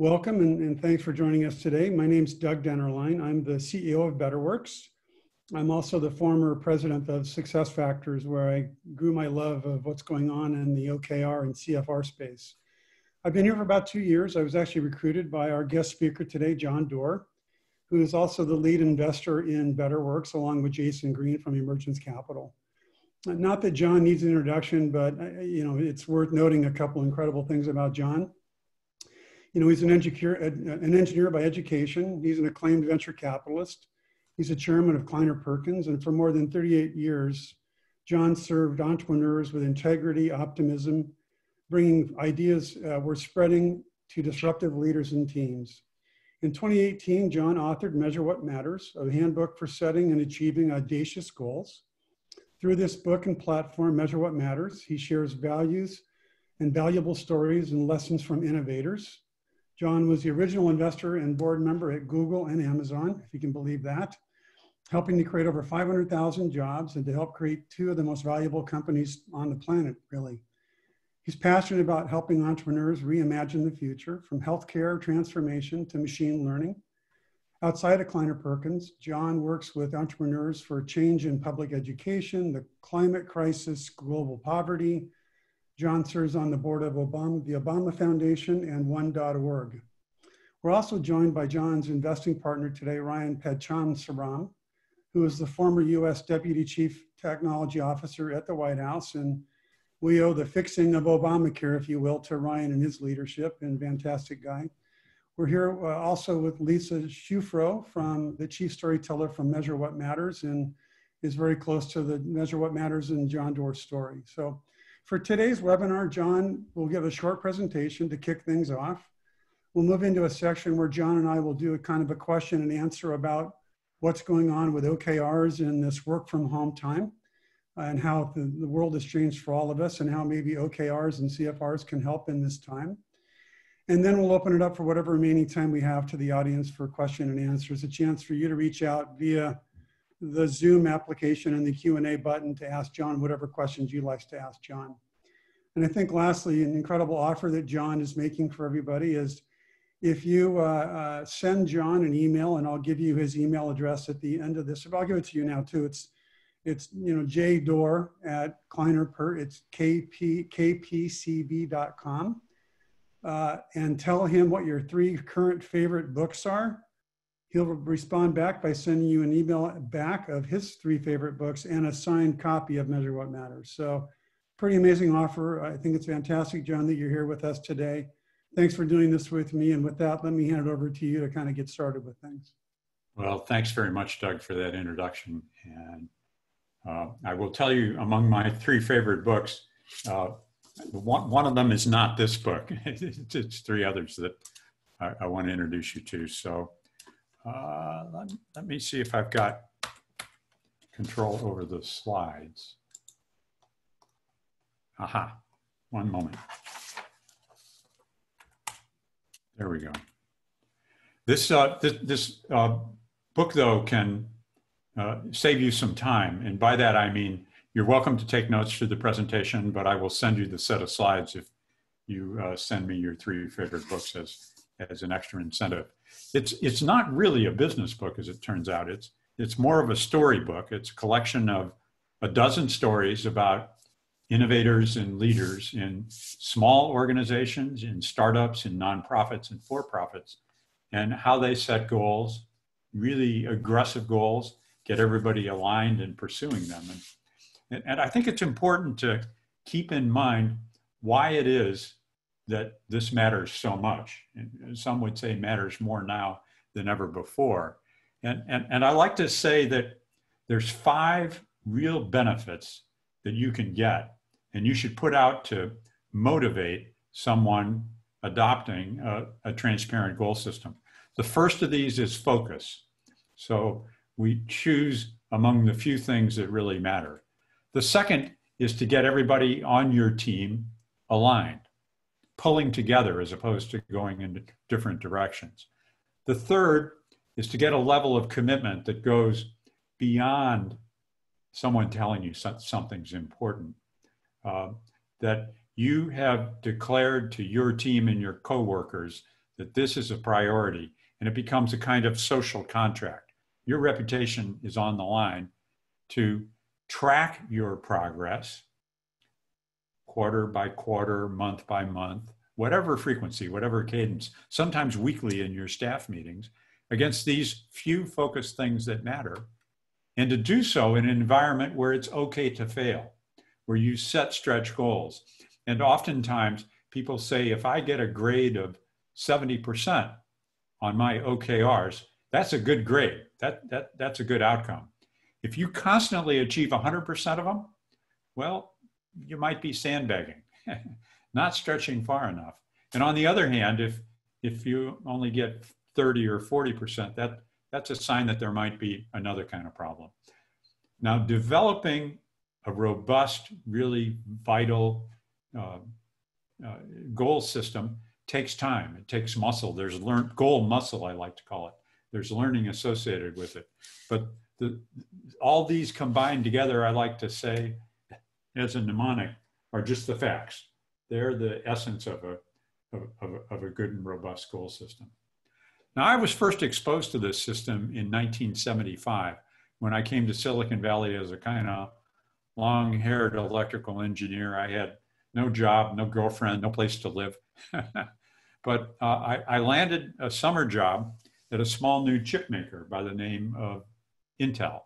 Welcome and, and, thanks for joining us today. My name is Doug Dennerline. I'm the CEO of BetterWorks. I'm also the former president of Success Factors, where I grew my love of what's going on in the OKR and CFR space. I've been here for about two years. I was actually recruited by our guest speaker today, John Doerr, who is also the lead investor in BetterWorks, along with Jason Green from Emergence Capital. Not that John needs an introduction, but uh, you know it's worth noting a couple incredible things about John. You know, he's an engineer, an engineer by education. He's an acclaimed venture capitalist. He's a chairman of Kleiner Perkins, and for more than 38 years, John served entrepreneurs with integrity, optimism, bringing ideas uh, we're spreading to disruptive leaders and teams. In 2018, John authored Measure What Matters, a handbook for setting and achieving audacious goals. Through this book and platform, Measure What Matters, he shares values and valuable stories and lessons from innovators. John was the original investor and board member at Google and Amazon, if you can believe that, helping to create over 500,000 jobs and to help create two of the most valuable companies on the planet, really. He's passionate about helping entrepreneurs reimagine the future from healthcare transformation to machine learning. Outside of Kleiner Perkins, John works with entrepreneurs for change in public education, the climate crisis, global poverty. John serves on the board of Obama, the Obama Foundation and One.org. We're also joined by John's investing partner today, Ryan Panchadsaram, who is the former US Deputy Chief Technology Officer at the White House. And we owe the fixing of Obamacare, if you will, to Ryan and his leadership, and fantastic guy. We're here uh, also with Lisa Shufro from the chief storyteller from Measure What Matters and is very close to the Measure What Matters and John Doerr's story. So for today's webinar, John will give a short presentation to kick things off. We'll move into a section where John and I will do a kind of a question and answer about what's going on with OKRs in this work from home time uh, and how the, the world has changed for all of us and how maybe OKRs and CFRs can help in this time. And then we'll open it up for whatever remaining time we have to the audience for question and answers, a chance for you to reach out via the Zoom application and the Q&A button to ask John whatever questions you'd like to ask John. And I think lastly, an incredible offer that John is making for everybody is if you uh, uh, send John an email, and I'll give you his email address at the end of this, I'll give it to you now too. It's, it's you know, J Doerr at Kleiner Per, it's kp, kpcb.com uh, and tell him what your three current favorite books are. He'll respond back by sending you an email back of his three favorite books and a signed copy of Measure What Matters. So, pretty amazing offer. I think it's fantastic, John, that you're here with us today. Thanks for doing this with me. And with that, let me hand it over to you to kind of get started with things. Well, thanks very much, Doug, for that introduction. And uh, I will tell you, among my three favorite books, uh, one, one of them is not this book. it's, three others that I, I, want to introduce you to. So uh, let, let me see if I've got control over the slides. Aha, one moment. There we go. This, uh, this, this uh, book, though, can uh, save you some time. And by that, I mean you're welcome to take notes through the presentation, but I will send you the set of slides if you uh, send me your three favorite books as, as an extra incentive. It's, it's not really a business book, as it turns out. It's, it's more of a story book. It's a collection of a dozen stories about innovators and leaders in small organizations, in startups, in nonprofits, and for profits, and how they set goals, really aggressive goals, get everybody aligned and pursuing them. And, and I think it's important to keep in mind why it is that this matters so much. Some would say matters more now than ever before. And, and, and I like to say that there's five real benefits that you can get and you should put out to motivate someone adopting a, a transparent goal system. The first of these is focus. So we choose among the few things that really matter. The second is to get everybody on your team aligned, pulling together as opposed to going in different directions. The third is to get a level of commitment that goes beyond someone telling you something's important. Uh, that you have declared to your team and your coworkers that this is a priority and it becomes a kind of social contract. Your reputation is on the line to track your progress quarter by quarter, month by month, whatever frequency, whatever cadence, sometimes weekly in your staff meetings, against these few focused things that matter. And to do so in an environment where it's okay to fail, where you set stretch goals. And oftentimes people say, if I get a grade of 70% on my OKRs, that's a good grade. That, that, that's a good outcome. If you constantly achieve 100% of them, well, you might be sandbagging, not stretching far enough. And on the other hand, if, if you only get 30 or 40%, that, that's a sign that there might be another kind of problem. Now, developing a robust, really vital uh, uh, goal system takes time. It takes muscle. There's learn goal muscle, I like to call it. There's learning associated with it. But the, all these combined together, I like to say, as a mnemonic, are just the facts. They're the essence of a, of, of, of a good and robust goal system. Now, I was first exposed to this system in 1975 when I came to Silicon Valley as a kind of long haired electrical engineer. I had no job, no girlfriend, no place to live. but uh, I, I, landed a summer job at a small new chip maker by the name of Intel,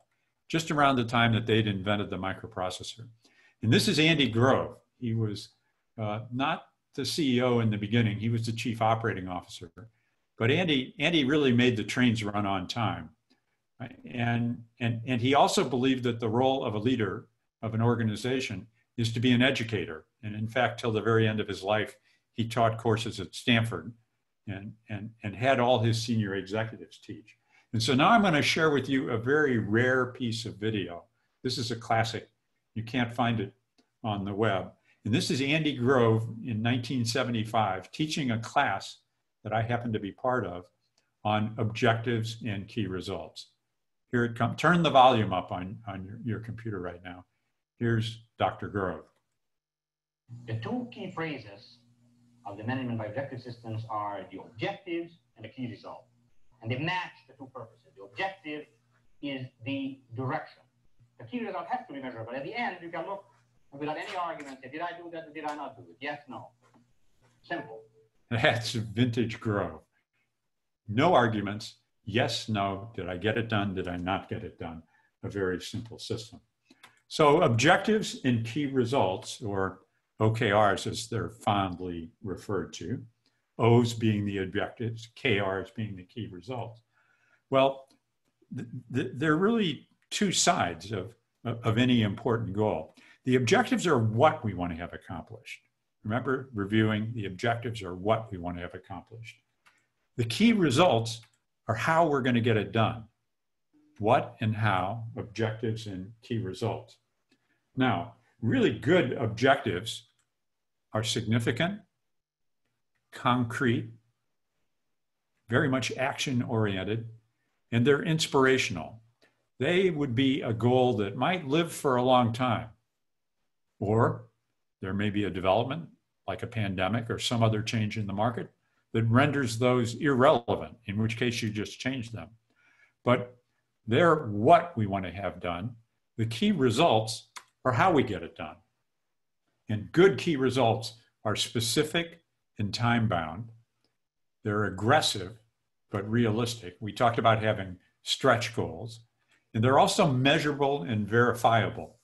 just around the time that they'd invented the microprocessor. And this is Andy Grove. He was uh, not the CEO in the beginning, he was the chief operating officer. But Andy, Andy really made the trains run on time. And, and, and he also believed that the role of a leader of an organization is to be an educator. And in fact, till the very end of his life, he taught courses at Stanford and, and, and had all his senior executives teach. And so now I'm going to share with you a very rare piece of video. This is a classic. You can't find it on the web. And this is Andy Grove in 1975 teaching a class that I happen to be part of on objectives and key results. Here it comes. Turn the volume up on, on your, your computer right now. Here's Dr. Grove. The two key phrases of the management by objective systems are the objectives and the key result. And they match the two purposes. The objective is the direction. The key result has to be measurable. At the end, you can look without any argument did I do that or did I not do it? Yes, no. Simple. That's vintage Grove. No arguments. Yes, no. Did I get it done? Did I not get it done? A very simple system. So objectives and key results, or OKRs as they're fondly referred to, O's being the objectives, KRs being the key results. Well, th th they're really two sides of, of any important goal. The objectives are what we want to have accomplished. Remember, reviewing the objectives are what we want to have accomplished. The key results are how we're going to get it done. What and how, objectives and key results. Now, really good objectives are significant, concrete, very much action oriented, and they're inspirational. They would be a goal that might live for a long time. Or there may be a development like a pandemic or some other change in the market that renders those irrelevant, in which case you just change them. But they're what we want to have done. The key results are how we get it done. And good key results are specific and time bound. They're aggressive, but realistic. We talked about having stretch goals. And they're also measurable and verifiable.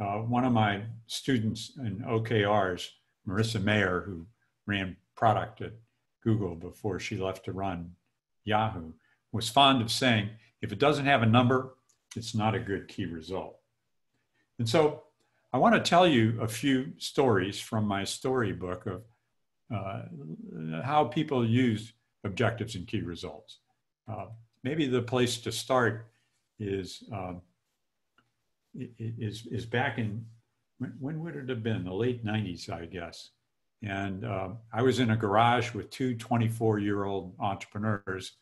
Uh, one of my students in OKRs, Marissa Mayer, who ran product at Google before she left to run Yahoo, was fond of saying, if it doesn't have a number, it's not a good key result. And so I want to tell you a few stories from my storybook of uh, how people use objectives and key results. Uh, maybe the place to start is um, is is back in when, when, would it have been? The late 90s i guess. And uh, i was in a garage with two 24 year old entrepreneurs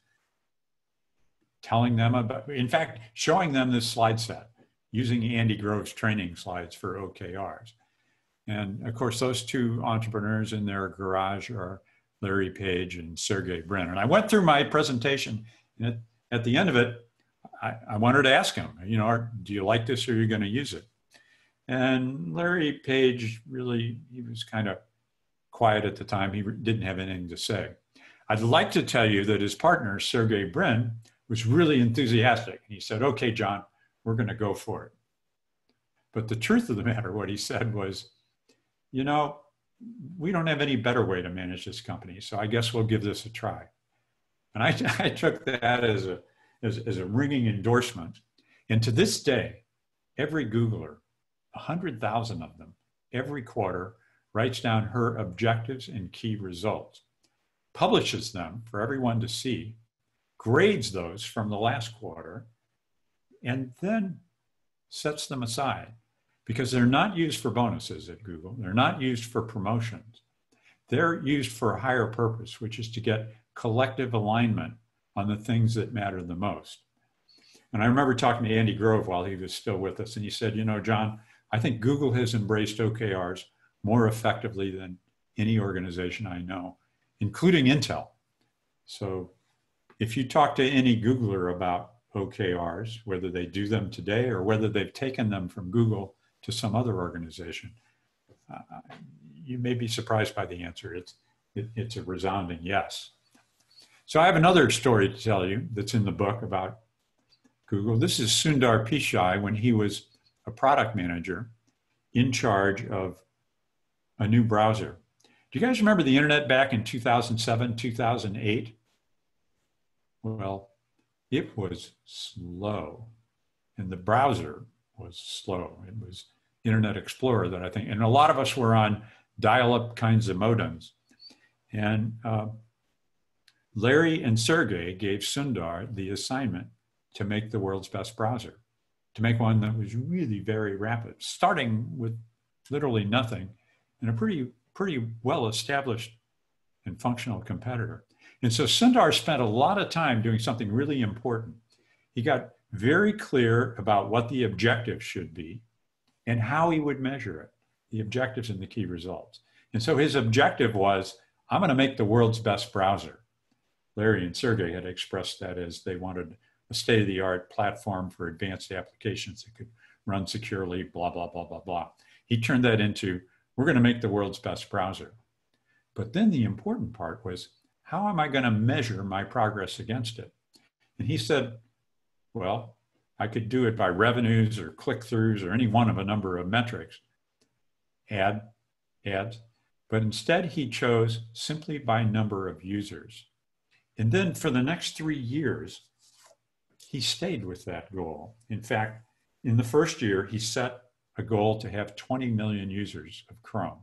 telling them about in fact showing them this slide set using andy grove's training slides for okrs and of course those two entrepreneurs in their garage are Larry Page and Sergey Brin. And I went through my presentation, and at, at the end of it, I, I, wanted to ask him, you know, do you like this or are you going to use it? And Larry Page really, he was kind of quiet at the time. He didn't have anything to say. I'd like to tell you that his partner, Sergey Brin, was really enthusiastic. He said, okay, John, we're going to go for it. But the truth of the matter, what he said was, you know, we don't have any better way to manage this company. So I guess we'll give this a try. And I, I took that as a, as, as a ringing endorsement. And to this day, every Googler, 100,000 of them, every quarter, writes down her objectives and key results, publishes them for everyone to see, grades those from the last quarter, and then sets them aside because they're not used for bonuses at Google. They're not used for promotions. They're used for a higher purpose, which is to get collective alignment on the things that matter the most. And I remember talking to Andy Grove while he was still with us, and he said, You know, John, I think Google has embraced OKRs more effectively than any organization I know, including Intel. So if you talk to any Googler about OKRs, whether they do them today or whether they've taken them from Google to some other organization, uh, you may be surprised by the answer. It's, it, it's a resounding yes. So I have another story to tell you that's in the book about Google. This is Sundar Pichai when he was a product manager in charge of a new browser. Do you guys remember the internet back in 2007, 2008? Well, it was slow and the browser was slow. It was Internet Explorer that I think, and a lot of us were on dial-up kinds of modems. And uh, Larry and Sergey gave Sundar the assignment to make the world's best browser, to make one that was really very rapid, starting with literally nothing and a pretty, pretty well established and functional competitor. And so Sundar spent a lot of time doing something really important. He got very clear about what the objective should be and how he would measure it, the objectives and the key results. And so his objective was, I'm going to make the world's best browser. Larry and Sergey had expressed that as they wanted a state of the art platform for advanced applications that could run securely, blah, blah, blah, blah, blah. He turned that into, we're going to make the world's best browser. But then the important part was, how am I going to measure my progress against it? And he said, well, I could do it by revenues or click throughs or any one of a number of metrics, ad, ads. But instead, he chose simply by number of users. And then for the next three years, he stayed with that goal. In fact, in the first year, he set a goal to have 20 million users of Chrome,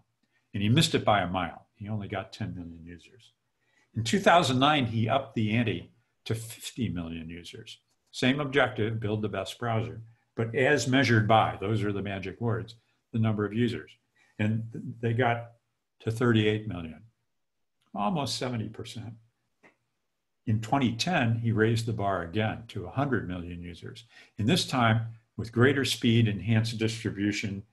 and he missed it by a mile. He only got 10 million users. In 2009, he upped the ante to 50 million users. Same objective, build the best browser, but as measured by, those are the magic words, the number of users. And they got to 38 million, almost 70%. In 2010, he raised the bar again to 100 million users. And this time, with greater speed, enhanced distribution,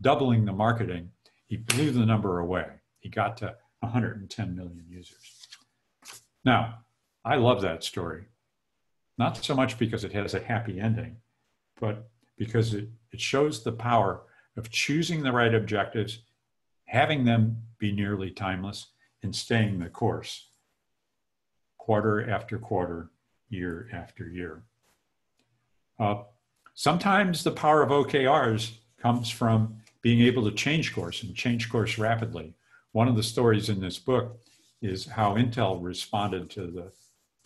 doubling the marketing, he blew the number away. He got to 110 million users. Now, I love that story. Not so much because it has a happy ending, but because it, it shows the power of choosing the right objectives, having them be nearly timeless, and staying the course quarter after quarter, year after year. Uh, sometimes the power of OKRs comes from being able to change course and change course rapidly. One of the stories in this book is how Intel responded to the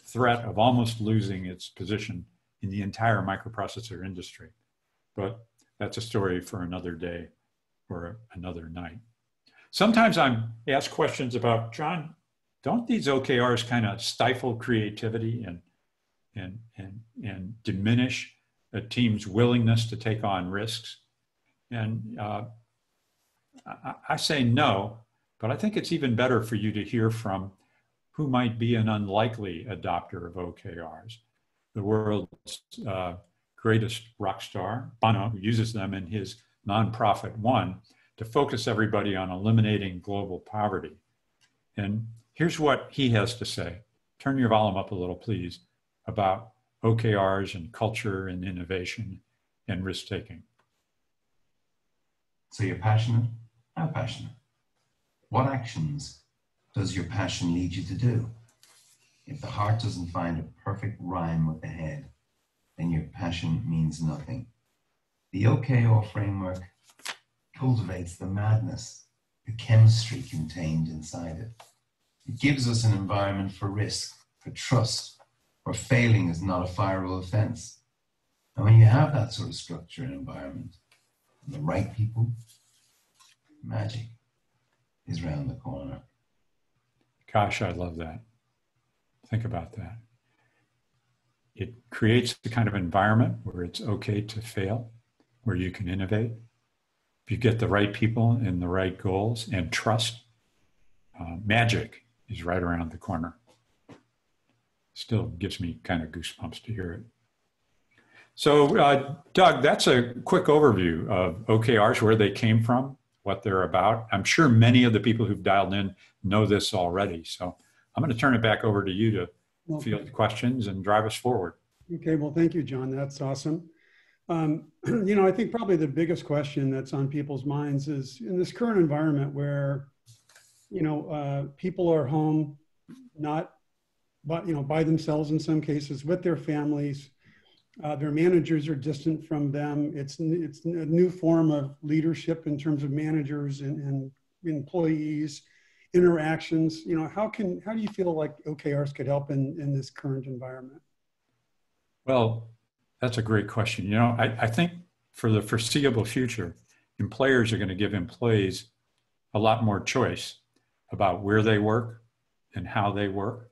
threat of almost losing its position in the entire microprocessor industry. But that's a story for another day or another night. Sometimes I'm asked questions about, John, don't these OKRs kind of stifle creativity and, and, and, and diminish a team's willingness to take on risks? And uh, I, I say no, but I think it's even better for you to hear from who might be an unlikely adopter of OKRs. The world's uh, greatest rock star, Bono, uses them in his nonprofit One to focus everybody on eliminating global poverty. And Here's what he has to say. Turn your volume up a little, please, about OKRs and culture and innovation and risk taking. So you're passionate? How passionate? What actions does your passion lead you to do? If the heart doesn't find a perfect rhyme with the head, then your passion means nothing. The OKR framework cultivates the madness, the chemistry contained inside it. It gives us an environment for risk, for trust, where failing is not a fireable offense. And when you have that sort of structure and environment, and the right people, magic is around the corner. Gosh, I love that. Think about that. It creates the kind of environment where it's okay to fail, where you can innovate. If you get the right people and the right goals and trust, uh, magic is right around the corner. Still gives me kind of goosebumps to hear it. So, uh, Doug, that's a quick overview of OKRs, where they came from, what they're about. I'm sure many of the people who've dialed in know this already. So, I'm going to turn it back over to you to Okay. field questions and drive us forward. Okay, well, thank you, John. That's awesome. Um, you know, I think probably the biggest question that's on people's minds is in this current environment where, you know, uh, people are home, not, but you know, by themselves in some cases with their families. Uh, their managers are distant from them. It's it's a new form of leadership in terms of managers and, and employees interactions. You know, how can how do you feel like OKRs could help in in this current environment? Well, that's a great question. You know, I, I think for the foreseeable future, employers are going to give employees a lot more choice about where they work and how they work.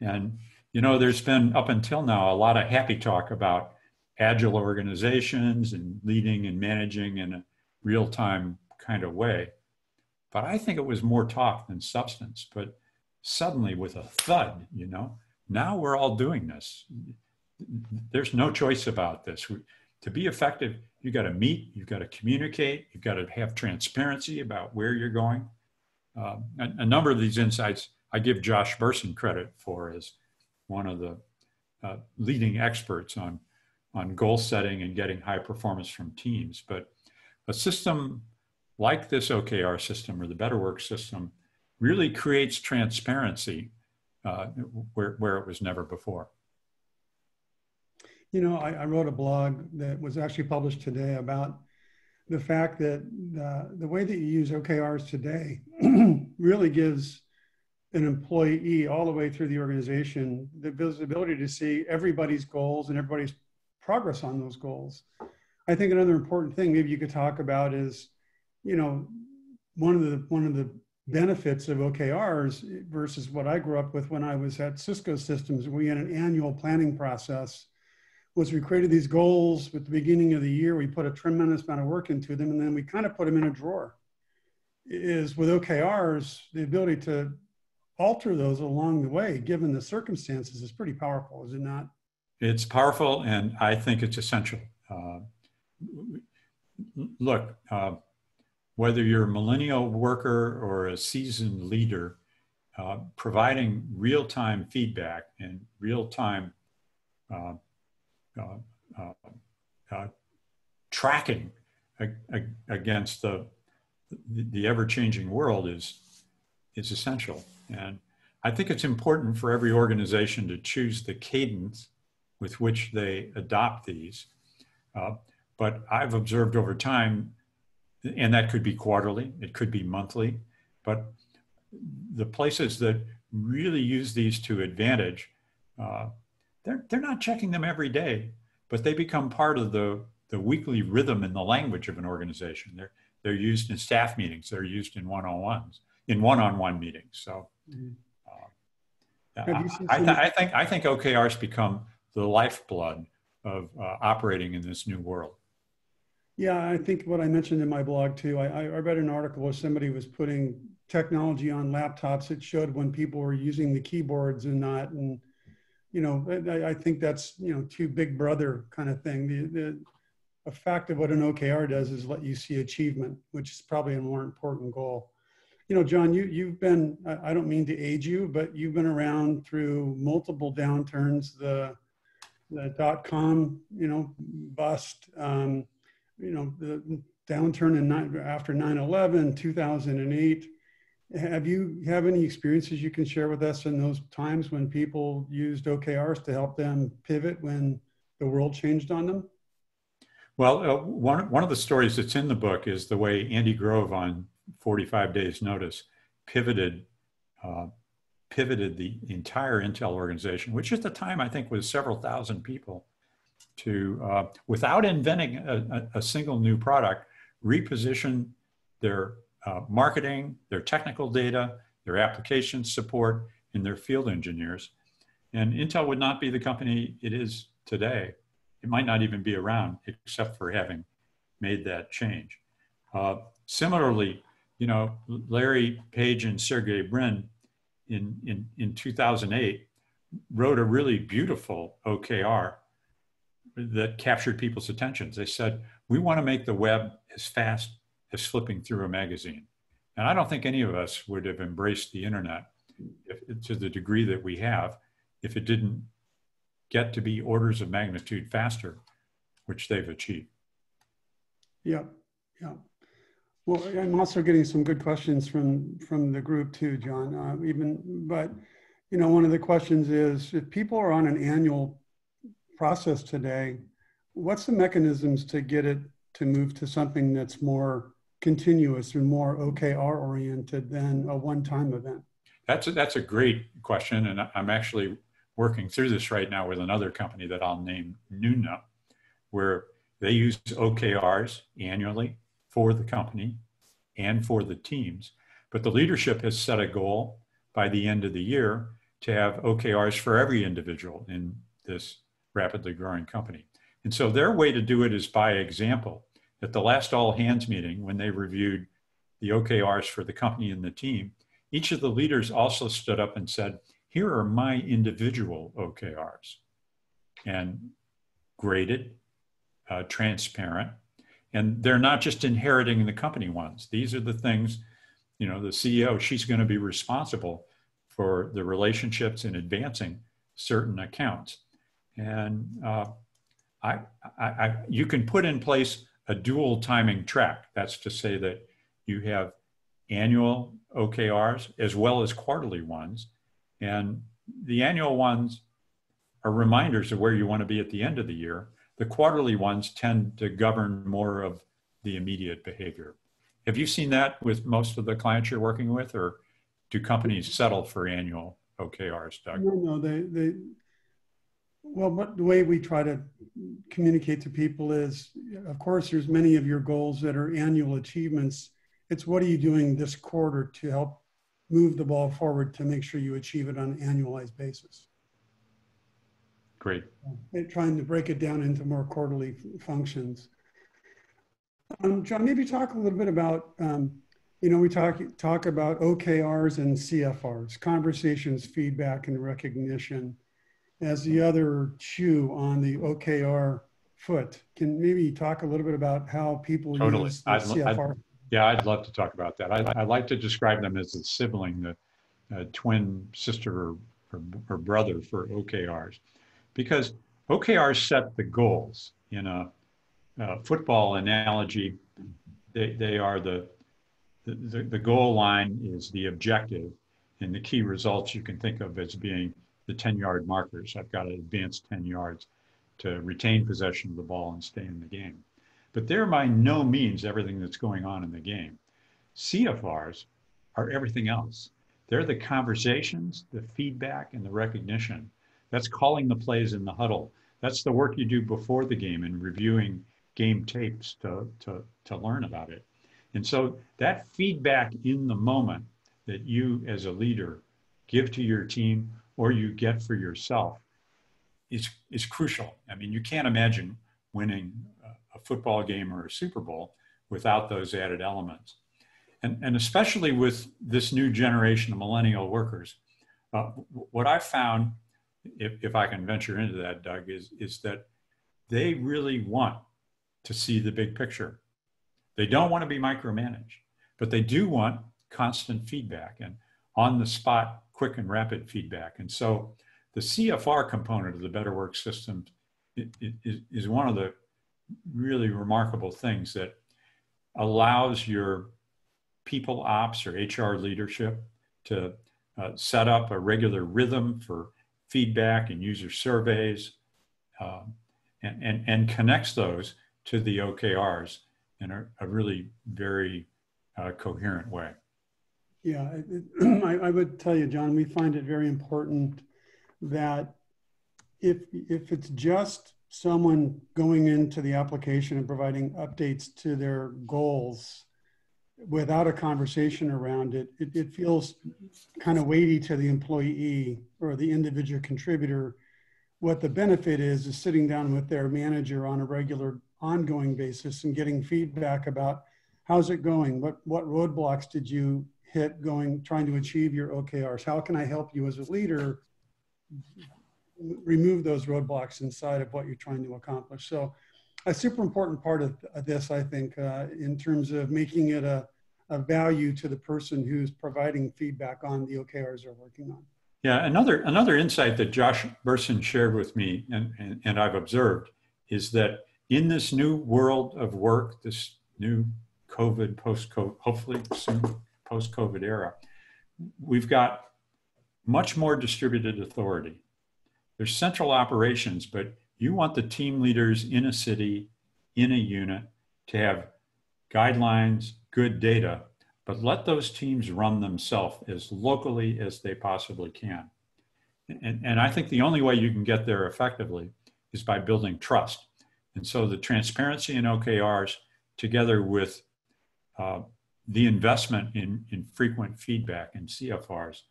And, you know, there's been up until now a lot of happy talk about agile organizations and leading and managing in a real time kind of way. But I think it was more talk than substance. But suddenly, with a thud, you know, now we're all doing this. There's no choice about this. To be effective, you've got to meet, you've got to communicate, you've got to have transparency about where you're going. Uh, a, a, number of these insights I give Josh Bersin credit for as one of the uh, leading experts on, on goal setting and getting high performance from teams. But a system like this OKR system or the Better Work system really creates transparency uh, where, where it was never before. You know, I, I, wrote a blog that was actually published today about the fact that uh, the way that you use OKRs today really gives an employee all the way through the organization the visibility to see everybody's goals and everybody's progress on those goals. I think another important thing maybe you could talk about is you know, one of the one of the benefits of OKRs versus what I grew up with when I was at Cisco Systems, we had an annual planning process. Was we created these goals at the beginning of the year, we put a tremendous amount of work into them, and then we kind of put them in a drawer. Is with OKRs, the ability to alter those along the way, given the circumstances, is pretty powerful, is it not? It's powerful, and I think it's essential. Uh, look, uh, whether you're a millennial worker or a seasoned leader, uh, providing real-time feedback and real-time uh, uh, uh tracking against the, the ever-changing world is, is essential. And I think it's important for every organization to choose the cadence with which they adopt these. Uh, but I've observed over time and that could be quarterly, it could be monthly, but the places that really use these to advantage, uh, they're, they're not checking them every day, but they become part of the, the weekly rhythm and the language of an organization. They're, they're used in staff meetings, they're used in one-on-ones, in one-on-one meetings. So mm-hmm. uh, I, th- I, think, I think OKRs become the lifeblood of uh, operating in this new world. Yeah, I think what I mentioned in my blog too, I, I read an article where somebody was putting technology on laptops. It showed when people were using the keyboards and not. And, you know, I, I think that's, you know, two big brother kind of thing. The, the, a fact of what an OKR does is let you see achievement, which is probably a more important goal. you know, John, you, you've been, I don't mean to age you, but you've been around through multiple downturns, the, the dot-com, you know, bust, um, you know, the downturn in after 9-11, 2008. Have you have any experiences you can share with us in those times when people used OKRs to help them pivot when the world changed on them? Well, uh, one, one of the stories that's in the book is the way Andy Grove on 45 days notice pivoted uh, pivoted the entire Intel organization, which at the time I think was several thousand people, to uh, without inventing a, a, a, single new product, reposition their uh, marketing, their technical data, their application support, and their field engineers. And Intel would not be the company it is today. It might not even be around except for having made that change. Uh, similarly, you know, Larry Page and Sergey Brin in, in, in 2008 wrote a really beautiful OKR that captured people's attentions. They said, we want to make the web as fast as flipping through a magazine. And I don't think any of us would have embraced the internet if, to the degree that we have if it didn't get to be orders of magnitude faster, which they've achieved. Yeah, yeah. Well, I'm also getting some good questions from from the group too, John. Uh, even, but you know, one of the questions is if people are on an annual process today, what's the mechanisms to get it to move to something that's more continuous and more OKR oriented than a one-time event? That's a, that's a great question, and I'm actually working through this right now with another company that I'll name Nuna, where they use OKRs annually for the company and for the teams. But the leadership has set a goal by the end of the year to have OKRs for every individual in this rapidly growing company. And so their way to do it is by example. At the last all hands meeting, when they reviewed the OKRs for the company and the team, each of the leaders also stood up and said, Here are my individual OKRs. And graded, uh, transparent, and they're not just inheriting the company ones. These are the things, you know, the CEO, she's going to be responsible for the relationships and advancing certain accounts. And uh, I, I, I, you can put in place a dual timing track. That's to say that you have annual OKRs as well as quarterly ones. And the annual ones are reminders of where you want to be at the end of the year. The quarterly ones tend to govern more of the immediate behavior. Have you seen that with most of the clients you're working with, or do companies settle for annual OKRs, Doug? No, no, they, they, well, what, the way we try to communicate to people is, of course, there's many of your goals that are annual achievements. It's what are you doing this quarter to help move the ball forward to make sure you achieve it on an annualized basis. Great. Trying to break it down into more quarterly functions. Um, John, maybe talk a little bit about, um, you know, we talk, talk about OKRs and CFRs, conversations, feedback, and recognition as the other shoe on the OKR foot. Can maybe talk a little bit about how people totally. use the I'd, CFR? I'd, yeah, I'd love to talk about that. I, I like to describe them as a sibling, the uh, twin sister or, or, or brother for OKRs because OKRs set the goals. In a, football analogy, they, they are the, the, the goal line is the objective, and the key results you can think of as being the 10 yard markers. I've got to advance 10 yards to retain possession of the ball and stay in the game. But they're by no means everything that's going on in the game. CFRs are everything else. They're the conversations, the feedback, and the recognition that's calling the plays in the huddle. That's the work you do before the game and reviewing game tapes to, to, to learn about it. And so that feedback in the moment that you as a leader give to your team or you get for yourself is, is crucial. I mean, you can't imagine winning a football game or a Super Bowl without those added elements. And, and especially with this new generation of millennial workers, uh, what I found if, if I can venture into that, Doug, is, is that they really want to see the big picture. They don't want to be micromanaged, but they do want constant feedback and on the spot, quick and rapid feedback. And so the CFR component of the Better Work system is, one of the really remarkable things that allows your people ops or HR leadership to uh, set up a regular rhythm for feedback and user surveys um, and, and, and connects those to the OKRs in a, a really very uh, coherent way. Yeah, I, I would tell you, John, we find it very important that if if it's just someone going into the application and providing updates to their goals without a conversation around it, it, it feels kind of weighty to the employee or the individual contributor. What the benefit is is sitting down with their manager on a regular ongoing basis and getting feedback about how's it going? What, what roadblocks did you hit going, trying to achieve your OKRs? How can I help you as a leader remove those roadblocks inside of what you're trying to accomplish? So a super important part of, this, I think, uh, in terms of making it a, a value to the person who's providing feedback on the OKRs they're working on. Yeah, another another insight that Josh Bersin shared with me and, and, and I've observed is that in this new world of work, this new COVID, post COVID, hopefully soon post COVID era, we've got much more distributed authority. There's central operations, but you want the team leaders in a city, in a unit, to have guidelines, good data, but let those teams run themselves as locally as they possibly can. And, and I think the only way you can get there effectively is by building trust. And so the transparency in OKRs, together with uh, the investment in, in frequent feedback and CFRs,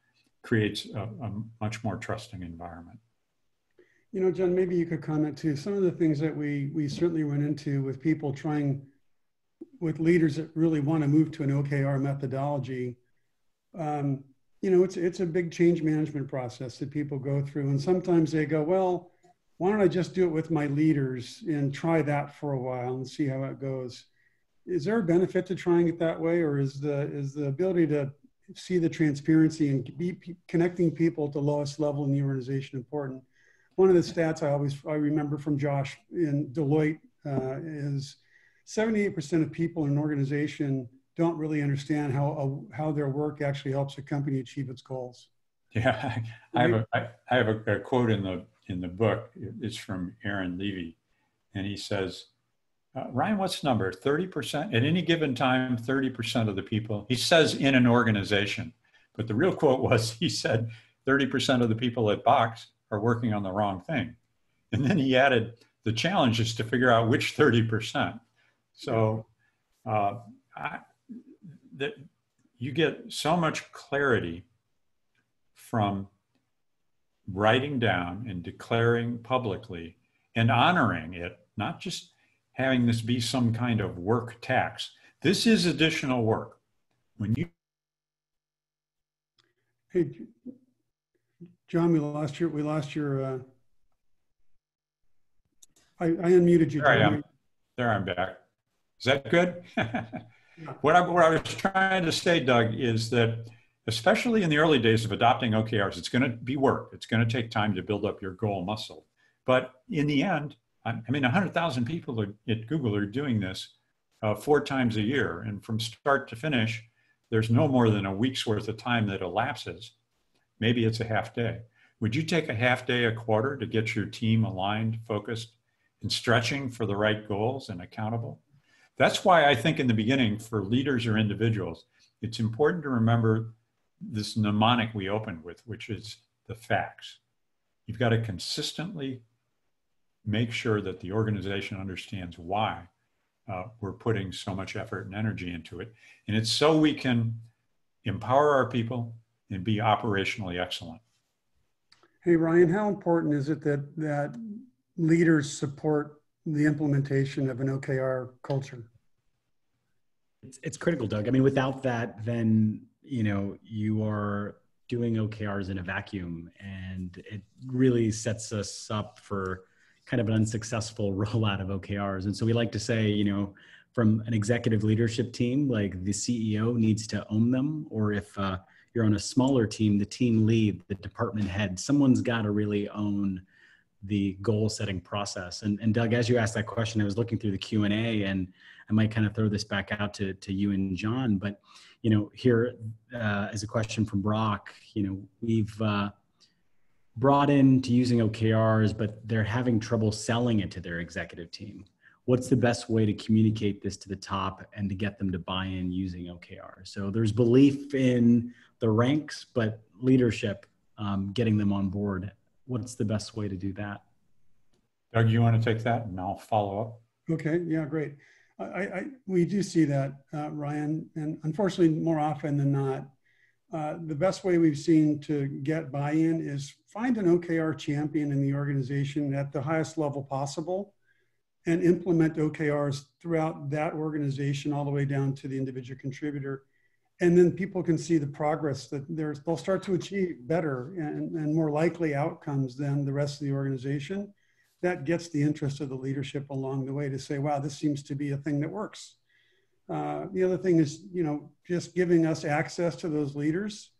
creates a, a much more trusting environment. You know, John, maybe you could comment too. Some of the things that we we certainly run into with people trying, with leaders that really want to move to an OKR methodology. Um, you know, it's it's a big change management process that people go through, and sometimes they go, well, why don't I just do it with my leaders and try that for a while and see how it goes? Is there a benefit to trying it that way, or is the is the ability to see the transparency and be connecting people at the lowest level in the organization important? One of the stats I always I remember from Josh in Deloitte uh, is 78% of people in an organization don't really understand how uh, how their work actually helps a company achieve its goals. Yeah, I have a I have a, a quote in the in the book. It's from Aaron Levie and he says, uh, Ryan, what's the number? 30%? At any given time, 30% of the people, he says in an organization, but the real quote was he said 30% of the people at Box are working on the wrong thing. And then he added, the challenge is to figure out which 30%. So uh, I, that you get so much clarity from writing down and declaring publicly and honoring it, not just having this be some kind of work tax. This is additional work. When you Hey, John, we lost your, we lost your, uh, I, I unmuted you. There I am. There I'm back. Is that good? what, I, what I was trying to say, Doug, is that especially in the early days of adopting OKRs, it's going to be work. It's going to take time to build up your goal muscle. But in the end, I mean, 100,000 people are, at Google are doing this uh, four times a year. And from start to finish, there's no more than a week's worth of time that elapses. Maybe it's a half day. Would you take a half day, a quarter to get your team aligned, focused, and stretching for the right goals and accountable? That's why I think in the beginning, for leaders or individuals, it's important to remember this mnemonic we opened with, which is the facts. You've got to consistently make sure that the organization understands why uh, we're putting so much effort and energy into it. And it's so we can empower our people and be operationally excellent. Hey, Ryan, how important is it that, that leaders support the implementation of an OKR culture? It's, it's critical, Doug. I mean, without that, then you know you are doing OKRs in a vacuum, and it really sets us up for kind of an unsuccessful rollout of OKRs. And so we like to say, you know, from an executive leadership team, like the CEO needs to own them, or if uh, you're on a smaller team, the team lead, the department head, someone's got to really own the goal setting process. And, and Doug, as you asked that question, I was looking through the Q and A, and I might kind of throw this back out to, to you and John. But you know, here uh, is a question from Brock. You know, we've uh, brought into using OKRs, but they're having trouble selling it to their executive team. What's the best way to communicate this to the top and to get them to buy in using OKRs? So there's belief in the ranks, but leadership, um, getting them on board. What's the best way to do that? Doug, you want to take that and I'll follow up? Okay, yeah, great. I, I, we do see that, uh, Ryan, and unfortunately, more often than not, uh, the best way we've seen to get buy-in is find an OKR champion in the organization at the highest level possible and implement OKRs throughout that organization all the way down to the individual contributor. And then people can see the progress that they'll start to achieve better and, and more likely outcomes than the rest of the organization that gets the interest of the leadership along the way to say, wow, this seems to be a thing that works. Uh, the other thing is, you know, just giving us access to those leaders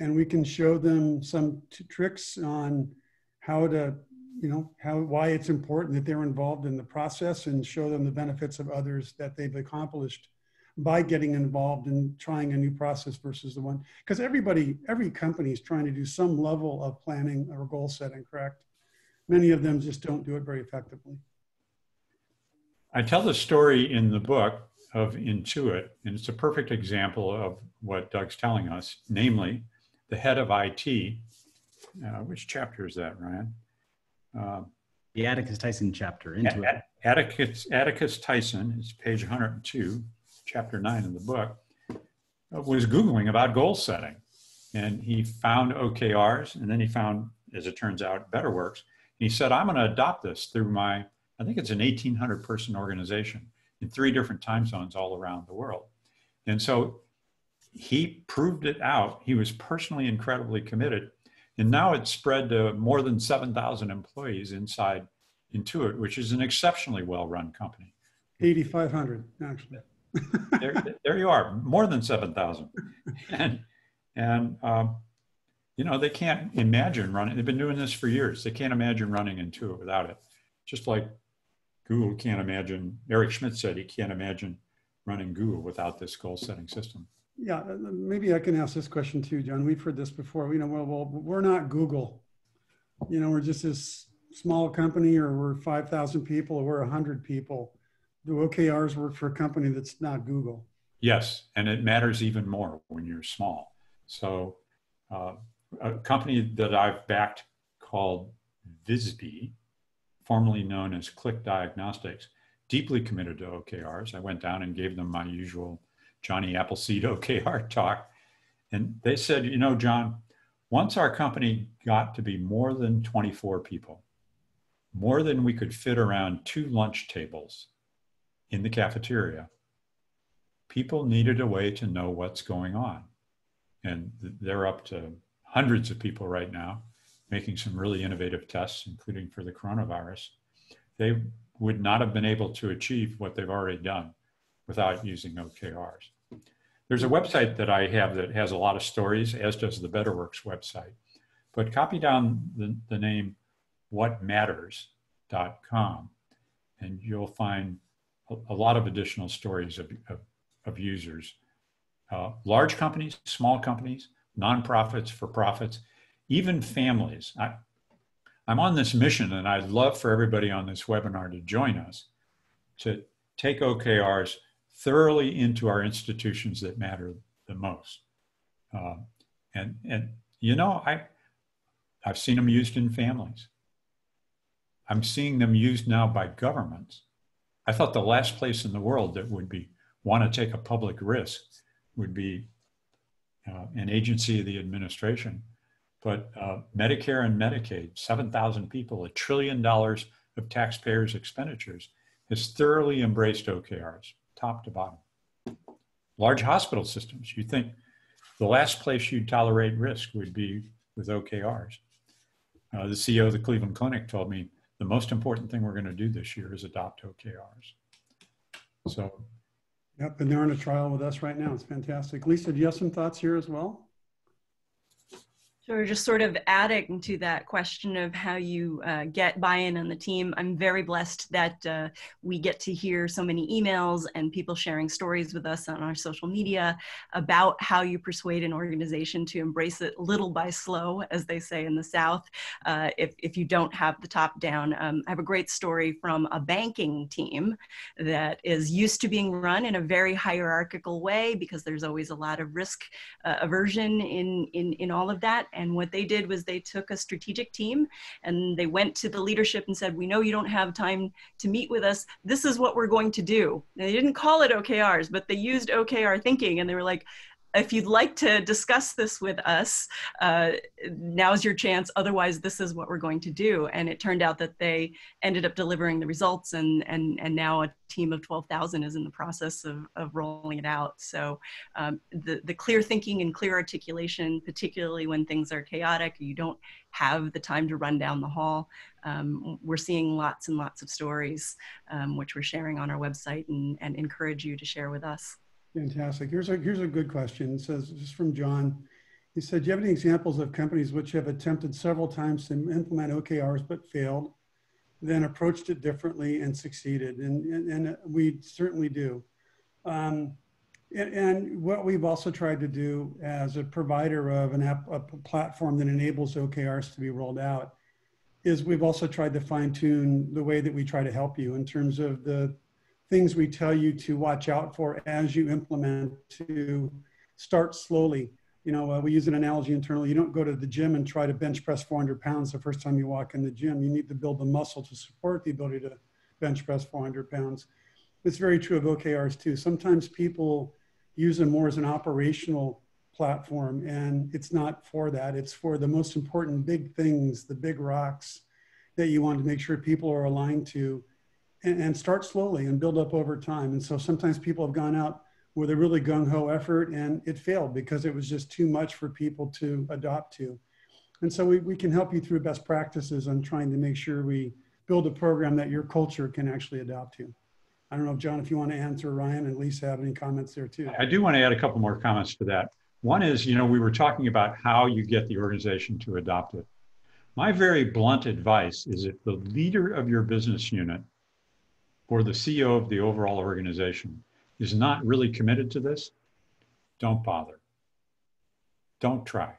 and we can show them some t- tricks on how to, you know, how, why it's important that they're involved in the process and show them the benefits of others that they've accomplished by getting involved in trying a new process versus the one, because everybody, every company is trying to do some level of planning or goal setting, correct? many of them just don't do it very effectively. I tell the story in the book of Intuit, and it's a perfect example of what Doug's telling us, namely the head of IT. Uh, which chapter is that, Ryan? Uh, the Atticus Tysen chapter, Intuit. Atticus, Atticus Tysen, it's page 102, chapter 9 in the book, uh, was Googling about goal setting. And he found OKRs, and then he found, as it turns out, BetterWorks And he said, I'm going to adopt this through my, I think it's an 1,800 person organization in three different time zones all around the world. And so he proved it out. He was personally incredibly committed. And now it's spread to more than 7,000 employees inside Intuit, which is an exceptionally well run company. 8,500, actually. there, there you are, more than 7,000. And, and um, you know, they can't imagine running. They've been doing this for years. They can't imagine running Intuit without it. Just like Google can't imagine, Eric Schmidt said he can't imagine running Google without this goal setting system. Yeah, uh, maybe I can ask this question too, John. We've heard this before. You know, well, well we're not Google. You know, we're just this small company or we're 5,000 people or we're 100 people. Do OKRs work for a company that's not Google? Yes, and it matters even more when you're small. So uh, a company that I've backed called Visby, formerly known as Click Diagnostics, deeply committed to OKRs. I went down and gave them my usual Johnny Appleseed OKR talk. And they said, you know, John, once our company got to be more than 24 people, more than we could fit around two lunch tables in the cafeteria, people needed a way to know what's going on. And they're up to hundreds of people right now making some really innovative tests, including for the coronavirus. They would not have been able to achieve what they've already done without using OKRs. There's a website that I have that has a lot of stories, as does the BetterWorks website. But copy down the, the name whatmatters.com and you'll find a, a lot of additional stories of, of, of users. Uh, large companies, small companies, nonprofits, for profits, even families. I, I'm on this mission, and I'd love for everybody on this webinar to join us to take OKRs thoroughly into our institutions that matter the most. Uh, and and you know, I I've seen them used in families. I'm seeing them used now by governments. I thought the last place in the world that would be want to take a public risk would be uh, an agency of the administration. But uh, Medicare and Medicaid, 7,000 people, a trillion dollars of taxpayers' expenditures, has thoroughly embraced OKRs, top to bottom. Large hospital systems, you think the last place you'd tolerate risk would be with OKRs. Uh, the CEO of the Cleveland Clinic told me the most important thing we're going to do this year is adopt OKRs. So Yep, and they're on a trial with us right now. It's fantastic. Lisa, do you have some thoughts here as well? So just sort of adding to that question of how you uh, get buy-in on the team, I'm very blessed that uh, we get to hear so many emails and people sharing stories with us on our social media about how you persuade an organization to embrace it little by slow, as they say in the South, uh, if, if you don't have the top down. Um, I have a great story from a banking team that is used to being run in a very hierarchical way because there's always a lot of risk uh, aversion in, in, in all of that what they did was they took a strategic team and they went to the leadership and said, We know you don't have time to meet with us. This is what we're going to do. And they didn't call it OKRs, but they used OKR thinking and they were like, if you'd like to discuss this with us, uh, now's your chance. Otherwise, this is what we're going to do. And it turned out that they ended up delivering the results, and and and now a team of twelve thousand is in the process of of rolling it out. So um, the the clear thinking and clear articulation, particularly when things are chaotic, you don't have the time to run down the hall. Um, we're seeing lots and lots of stories, um, which we're sharing on our website, and and encourage you to share with us. Fantastic. Here's a, here's a good question. It says, is from John. He said, do you have any examples of companies which have attempted several times to implement OKRs but failed, then approached it differently and succeeded? And, and, and we certainly do. Um, and, and, what we've also tried to do as a provider of an app, a platform that enables OKRs to be rolled out is we've also tried to fine tune the way that we try to help you in terms of the things we tell you to watch out for as you implement to start slowly. You know, uh, we use an analogy internally. You don't go to the gym and try to bench press 400 pounds the first time you walk in the gym. You need to build the muscle to support the ability to bench press 400 pounds. It's very true of OKRs too. Sometimes people use them more as an operational platform, and it's not for that. It's for the most important big things, the big rocks that you want to make sure people are aligned to and, and start slowly and build up over time. And so sometimes people have gone out with a really gung ho effort and it failed because it was just too much for people to adopt to. And so we, we can help you through best practices on trying to make sure we build a program that your culture can actually adopt to. I don't know John, if you want to answer Ryan and Lisa have any comments there too. I do want to add a couple more comments to that. One is, you know, we were talking about how you get the organization to adopt it. My very blunt advice is if the leader of your business unit or the CEO of the overall organization is not really committed to this, don't bother. Don't try.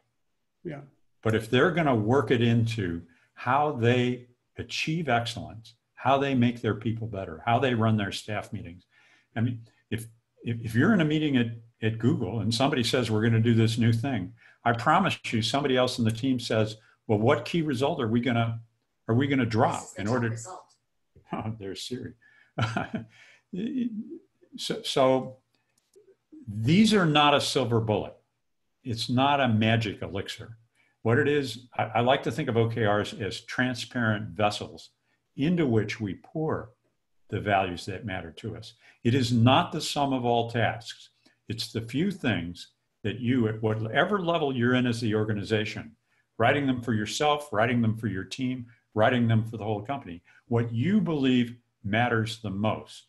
Yeah. But if they're going to work it into how they achieve excellence, how they make their people better, how they run their staff meetings. I mean, if if, if you're in a meeting at, at Google and somebody says we're going to do this new thing, I promise you somebody else in the team says, well, what key result are we going to are we going to drop in order? Result. Oh, there's Siri. so, so these are not a silver bullet. It's not a magic elixir. What it is, I, I, like to think of OKRs as transparent vessels into which we pour the values that matter to us. It is not the sum of all tasks. It's the few things that you, at whatever level you're in as the organization, writing them for yourself, writing them for your team, writing them for the whole company, what you believe matters the most.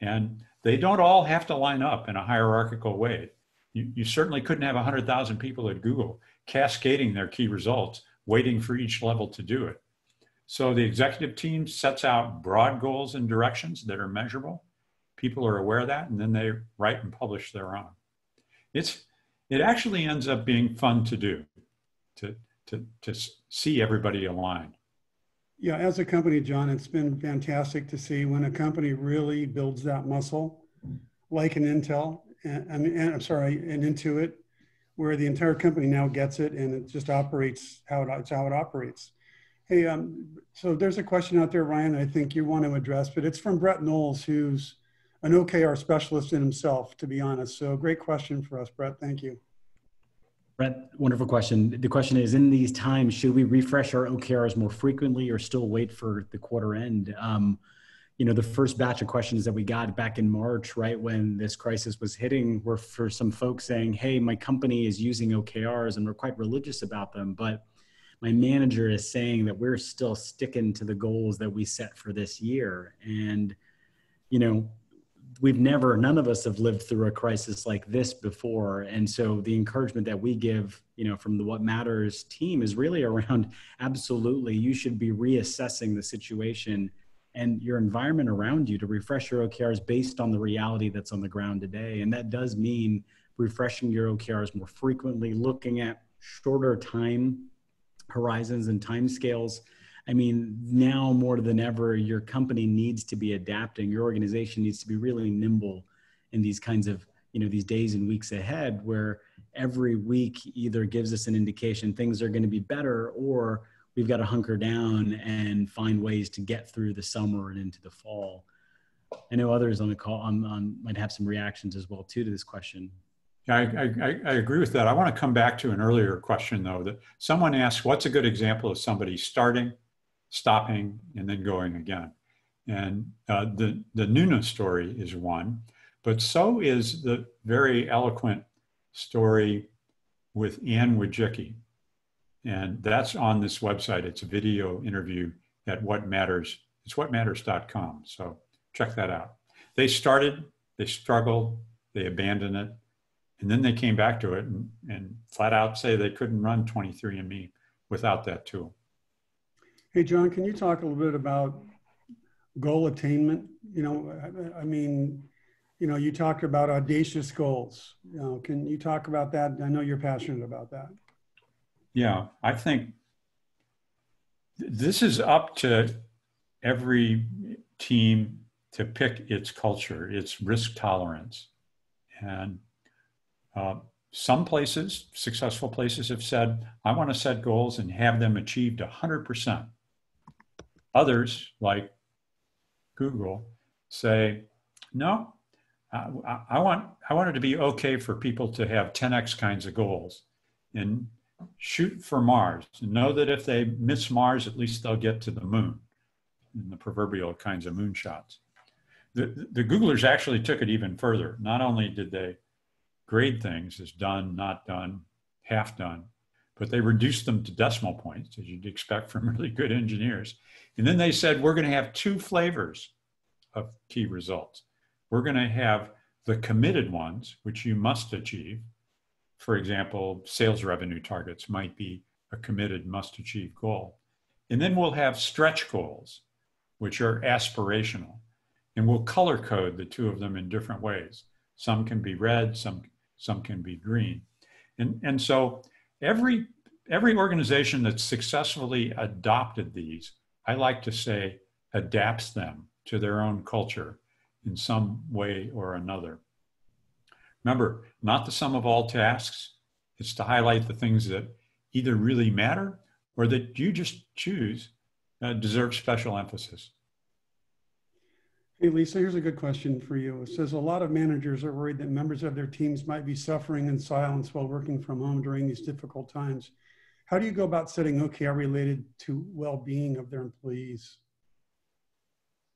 And they don't all have to line up in a hierarchical way. You, you certainly couldn't have 100,000 people at Google cascading their key results, waiting for each level to do it. So the executive team sets out broad goals and directions that are measurable. People are aware of that, and then they write and publish their own. It's, it actually ends up being fun to do, to, to, to see everybody aligned. Yeah, as a company, John, it's been fantastic to see when a company really builds that muscle, like an Intel, and, and I'm sorry, an Intuit, where the entire company now gets it and it just operates how it, it's how it operates. Hey, um, so there's a question out there, Ryan, I think you want to address, but it's from Brett Knowles, who's an OKR specialist in himself, to be honest. So great question for us, Brett. Thank you. Brett, wonderful question. The question is in these times, should we refresh our OKRs more frequently or still wait for the quarter end? Um, you know, the first batch of questions that we got back in March, right when this crisis was hitting, were for some folks saying, Hey, my company is using OKRs and we're quite religious about them, but my manager is saying that we're still sticking to the goals that we set for this year. And, you know, we've never, none of us have lived through a crisis like this before. And so the encouragement that we give, you know, from the What Matters team is really around absolutely, you should be reassessing the situation and your environment around you to refresh your OKRs based on the reality that's on the ground today. And that does mean refreshing your OKRs more frequently, looking at shorter time horizons and time scales I mean, now more than ever, your company needs to be adapting. Your organization needs to be really nimble in these kinds of, you know, these days and weeks ahead, where every week either gives us an indication things are going to be better, or we've got to hunker down and find ways to get through the summer and into the fall. I know others on the call on, on might have some reactions as well too to this question. Yeah, I, I, I, agree with that. I want to come back to an earlier question though. That someone asked, "What's a good example of somebody starting stopping, and then going again. And uh, the, the Nuna story is one, but so is the very eloquent story with Anne Wojcicki. And that's on this website. It's a video interview at What Matters. It's whatmatters.com. So check that out. They started, they struggled, they abandoned it, and then they came back to it and, and flat out say they couldn't run 23andMe without that tool. Hey, John, can you talk a little bit about goal attainment? You know, I, I mean, you know, you talked about audacious goals. You know, can you talk about that? I know you're passionate about that. Yeah, I think this is up to every team to pick its culture, its risk tolerance. And uh, some places, successful places, have said, I want to set goals and have them achieved 100%. Others, like Google, say, no, I, I, want, I want it to be okay for people to have 10x kinds of goals and shoot for Mars and know that if they miss Mars, at least they'll get to the moon in the proverbial kinds of moonshots. The, the Googlers actually took it even further. Not only did they grade things as done, not done, half done, but they reduced them to decimal points, as you'd expect from really good engineers. And then they said, we're going to have two flavors of key results. We're going to have the committed ones, which you must achieve. For example, sales revenue targets might be a committed must achieve goal. And then we'll have stretch goals, which are aspirational. And we'll color code the two of them in different ways. Some can be red, some, some can be green. And, and so every, every organization that's successfully adopted these I like to say, adapts them to their own culture in some way or another. Remember, not the sum of all tasks, it's to highlight the things that either really matter or that you just choose uh, deserve special emphasis. Hey, Lisa, here's a good question for you. It says a lot of managers are worried that members of their teams might be suffering in silence while working from home during these difficult times. How do you go about setting OKR related to well-being of their employees?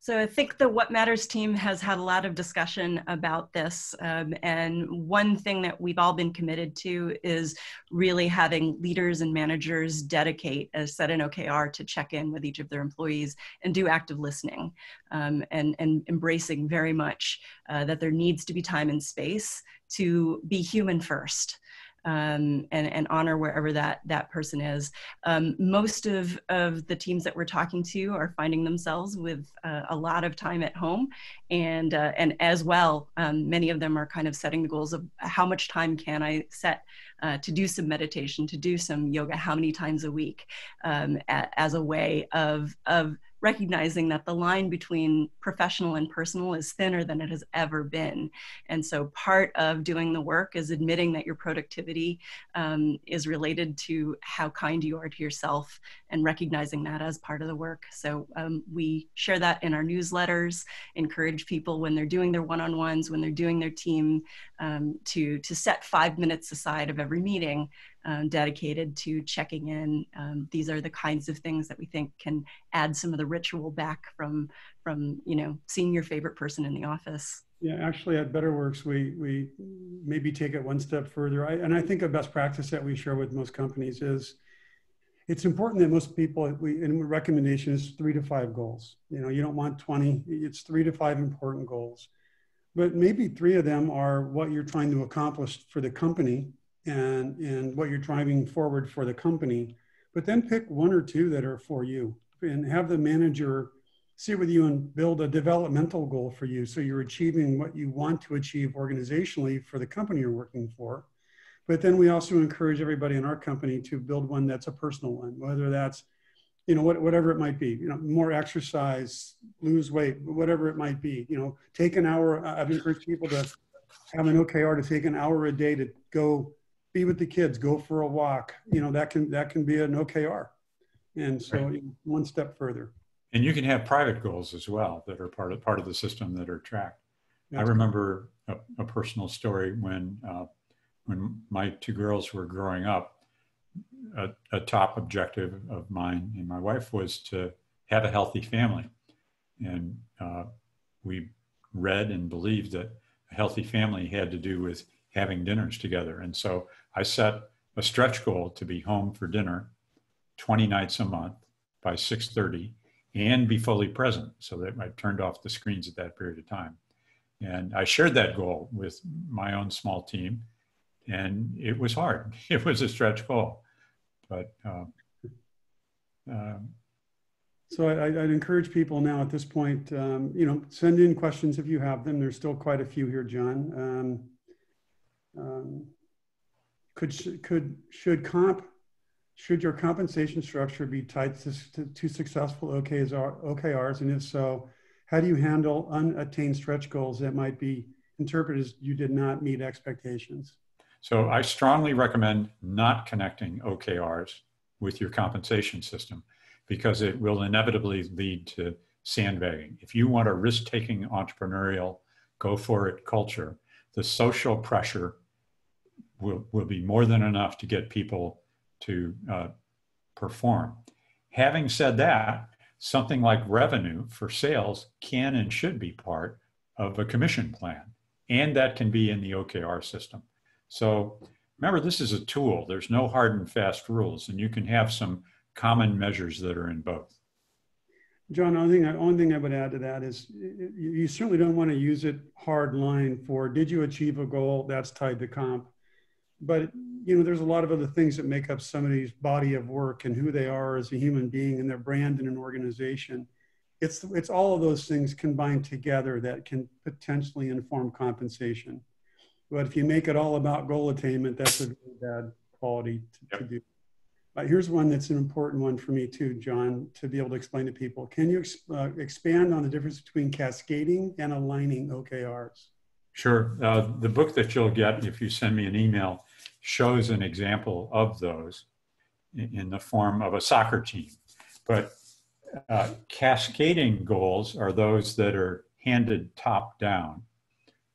So I think the What Matters team has had a lot of discussion about this. Um, and one thing that we've all been committed to is really having leaders and managers dedicate a set an OKR to check in with each of their employees and do active listening um, and, and embracing very much uh, that there needs to be time and space to be human first um, and, and honor wherever that that person is. Um, most of, of the teams that we're talking to are finding themselves with uh, a lot of time at home, and uh, and as well, um, many of them are kind of setting the goals of how much time can I set uh, to do some meditation, to do some yoga, how many times a week, um, a, as a way of of recognizing that the line between professional and personal is thinner than it has ever been. And so part of doing the work is admitting that your productivity um, is related to how kind you are to yourself and recognizing that as part of the work. So um, we share that in our newsletters, encourage people when they're doing their one-on-ones, when they're doing their team um, to, to set five minutes aside of every meeting um, dedicated to checking in. Um, these are the kinds of things that we think can add some of the ritual back from from you know seeing your favorite person in the office. Yeah, actually, at BetterWorks, we we maybe take it one step further. I, and I think a best practice that we share with most companies is it's important that most people we and recommendation is three to five goals. You know, you don't want twenty; it's three to five important goals. but maybe three of them are what you're trying to accomplish for the company and, and what you're driving forward for the company. But then pick one or two that are for you and have the manager sit with you and build a developmental goal for you so you're achieving what you want to achieve organizationally for the company you're working for. But then we also encourage everybody in our company to build one that's a personal one, whether that's you know, what, whatever it might be, you know, more exercise, lose weight, whatever it might be, you know, take an hour. I've encouraged people to have an OKR to take an hour a day to go be with the kids, go for a walk. You know, that can, that can be an OKR. And so right. one step further. And you can have private goals as well that are part of, part of the system that are tracked. That's I remember a, a, personal story when, uh, when my two girls were growing up, a, a, top objective of mine and my wife was to have a healthy family. And uh, we read and believed that a healthy family had to do with having dinners together. And so I set a stretch goal to be home for dinner 20 nights a month by 6.30 and be fully present so that I turned off the screens at that period of time. And I shared that goal with my own small team and it was hard. It was a stretch goal, but um, um, so I, would encourage people now at this point, um, you know, send in questions if you have them. There's still quite a few here, John. Um, um, could could should comp should your compensation structure be tied to, to, to successful OKRs, OKRs, and if so, how do you handle unattained stretch goals that might be interpreted as you did not meet expectations? So I strongly recommend not connecting OKRs with your compensation system because it will inevitably lead to sandbagging. If you want a risk taking entrepreneurial, go for it culture, the social pressure will, will be more than enough to get people to uh, perform. Having said that, something like revenue for sales can and should be part of a commission plan, and that can be in the OKR system. So remember, this is a tool. There's no hard and fast rules, and you can have some common measures that are in both. John, only only thing I would add to that is you certainly don't want to use it hard line for did you achieve a goal that's tied to comp. But you know, there's a lot of other things that make up somebody's body of work and who they are as a human being and their brand in an organization. It's it's all of those things combined together that can potentially inform compensation. But if you make it all about goal attainment, that's a really bad quality to, yep. to do. Uh, here's one that's an important one for me too, John, to be able to explain to people. Can you uh, expand on the difference between cascading and aligning OKRs? Sure. Uh, the book that you'll get if you send me an email shows an example of those in, the form of a soccer team. But uh, cascading goals are those that are handed top down,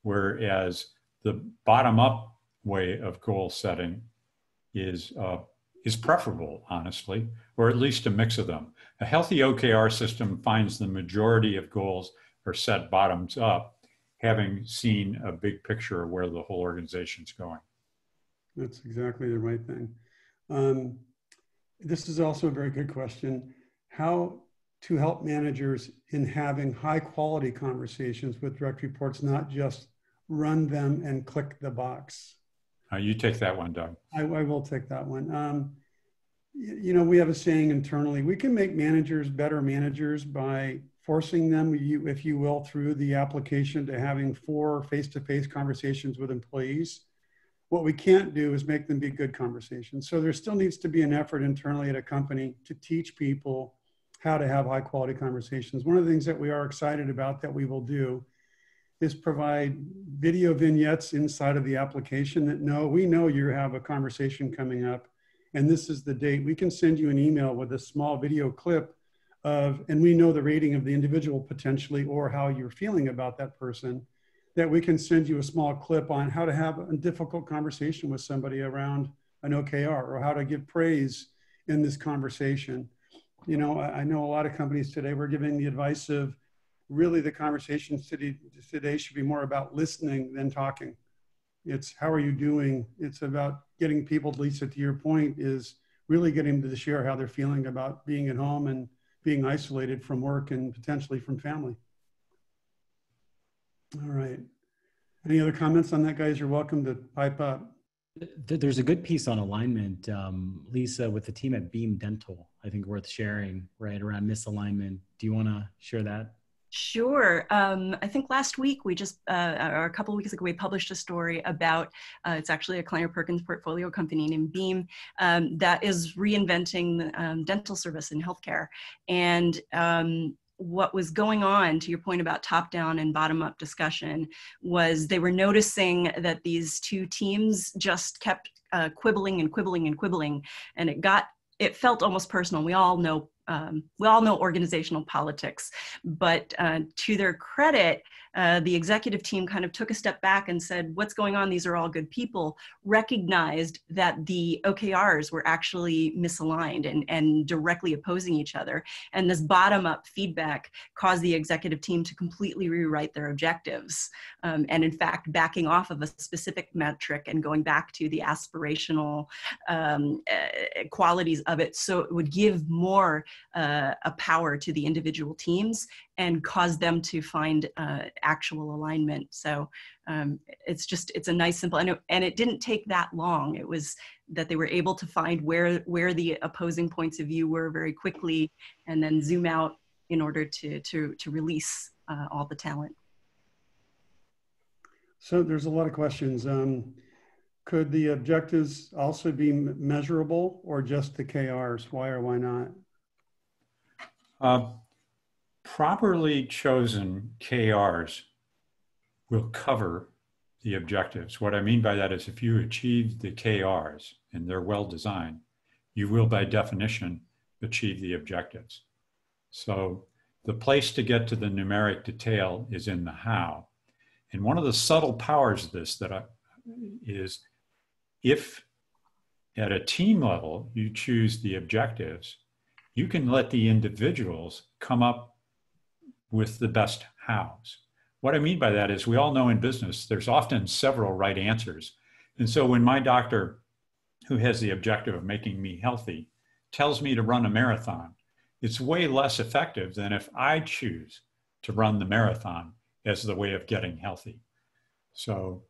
whereas the bottom up way of goal setting is uh, is preferable, honestly, or at least a mix of them. A healthy OKR system finds the majority of goals are set bottoms up, having seen a big picture of where the whole organization's going. That's exactly the right thing. Um, this is also a very good question. How to help managers in having high quality conversations with direct reports, not just run them and click the box. Uh, you take that one, Doug. I, I will take that one. Um, you, you know, we have a saying internally, we can make managers better managers by forcing them, you, if you will, through the application to having four face-to-face conversations with employees. What we can't do is make them be good conversations. So there still needs to be an effort internally at a company to teach people how to have high quality conversations. One of the things that we are excited about that we will do is provide video vignettes inside of the application that know, we know you have a conversation coming up and this is the date. We can send you an email with a small video clip of, and we know the rating of the individual potentially or how you're feeling about that person, that we can send you a small clip on how to have a difficult conversation with somebody around an OKR or how to give praise in this conversation. You know, I know a lot of companies today, we're giving the advice of, really the conversation today, today should be more about listening than talking. It's how are you doing? It's about getting people, Lisa, to your point, is really getting them to share how they're feeling about being at home and being isolated from work and potentially from family. All right. Any other comments on that, guys? You're welcome to pipe up. There's a good piece on alignment, um, Lisa, with the team at Beam Dental. I think worth sharing, right around misalignment. Do you want to share that? Sure. Um, I think last week we just, uh, or a couple of weeks ago, we published a story about, uh, it's actually a Kleiner Perkins portfolio company named Beam um, that is reinventing um, dental service in healthcare. And um, what was going on to your point about top down and bottom up discussion was they were noticing that these two teams just kept uh, quibbling and quibbling and quibbling and it got it felt almost personal. We all know um, we all know organizational politics, but uh, to their credit, uh, the executive team kind of took a step back and said, What's going on? These are all good people. Recognized that the OKRs were actually misaligned and, and directly opposing each other. And this bottom up feedback caused the executive team to completely rewrite their objectives. Um, and in fact, backing off of a specific metric and going back to the aspirational um, uh, qualities of it so it would give more uh, a power to the individual teams and cause them to find uh, actual alignment. So um, it's just it's a nice simple and it, and it didn't take that long. It was that they were able to find where where the opposing points of view were very quickly, and then zoom out in order to to to release uh, all the talent. So there's a lot of questions. Um, could the objectives also be measurable or just the KRs? Why or why not? Uh, properly chosen KRs will cover the objectives. What I mean by that is if you achieve the KRs and they're well designed, you will by definition achieve the objectives. So the place to get to the numeric detail is in the how. And one of the subtle powers of this that I, is if at a team level you choose the objectives, you can let the individuals come up with the best hows. What I mean by that is we all know in business there's often several right answers. And so when my doctor, who has the objective of making me healthy, tells me to run a marathon, it's way less effective than if I choose to run the marathon as the way of getting healthy. So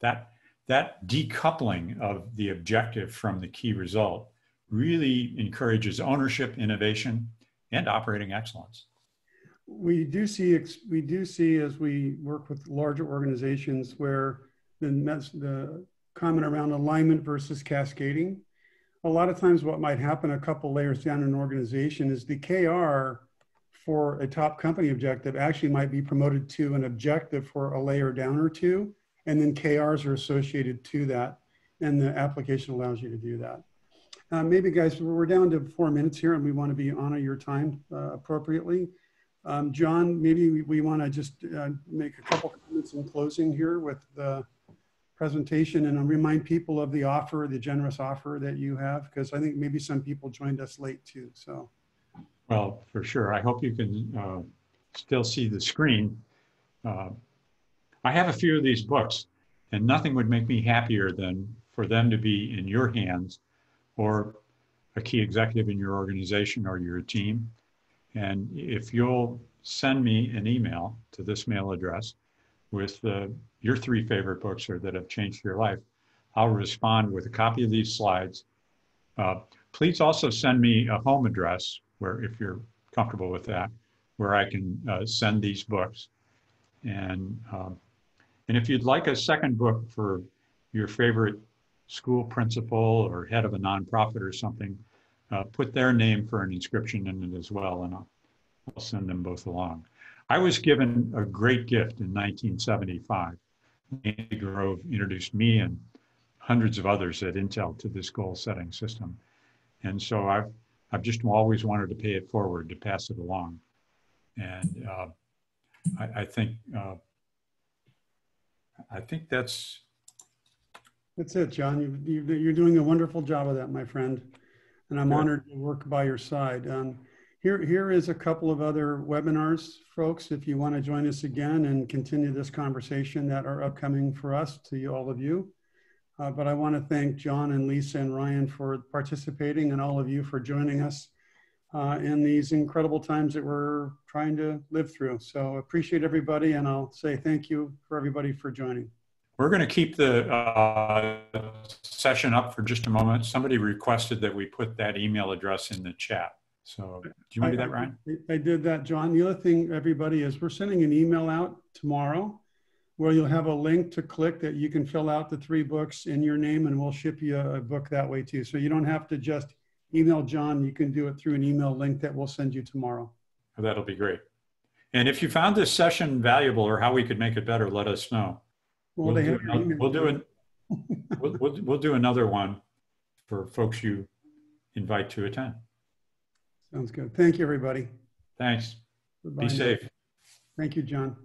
that that decoupling of the objective from the key result really encourages ownership, innovation, and operating excellence. We do see we do see as we work with larger organizations where the the comment around alignment versus cascading. A lot of times, what might happen a couple layers down in an organization is the KR for a top company objective actually might be promoted to an objective for a layer down or two, and then KRs are associated to that, and the application allows you to do that. Uh, maybe guys, we're down to four minutes here and we want to be honor your time uh, appropriately. Um, John, maybe we, we want to just uh, make a couple comments in closing here with the presentation and I'll remind people of the offer, the generous offer that you have, because I think maybe some people joined us late too, so. Well, for sure. I hope you can uh, still see the screen. Uh, I have a few of these books and nothing would make me happier than for them to be in your hands or a key executive in your organization or your team. And if you'll send me an email to this mail address with the, your three favorite books or that have changed your life, I'll respond with a copy of these slides. Uh, please also send me a home address where, if you're comfortable with that, where I can uh, send these books. And um, and if you'd like a second book for your favorite school principal or head of a nonprofit or something, uh, put their name for an inscription in it as well, and I'll, I'll send them both along. I was given a great gift in 1975. Andy Grove introduced me and hundreds of others at Intel to this goal setting system. And so I've, I've just always wanted to pay it forward, to pass it along. And uh, I, I, think, uh, I think that's that's it, John. You, you, are doing a wonderful job of that, my friend. And I'm honored to work by your side. Um, here, here is a couple of other webinars, folks, if you want to join us again and continue this conversation that are upcoming for us to all of you. Uh, but I want to thank John and Lisa and Ryan for participating and all of you for joining us uh, in these incredible times that we're trying to live through. So appreciate everybody and I'll say thank you for everybody for joining. We're going to keep the uh, session up for just a moment. Somebody requested that we put that email address in the chat. So do you want to do that, Ryan? I- I did that, John. The other thing, everybody, is we're sending an email out tomorrow where you'll have a link to click that you can fill out the three books in your name and we'll ship you a a book that way too. So you don't have to just email John. You can do it through an email link that we'll send you tomorrow. That'll be great. And if you found this session valuable or how we could make it better, let us know. Well, We'll do another- we'll do it. We'll, we'll, we'll do another one for folks you invite to attend. Sounds good. Thank you, everybody. Thanks. Goodbye Be safe. Thank you, John.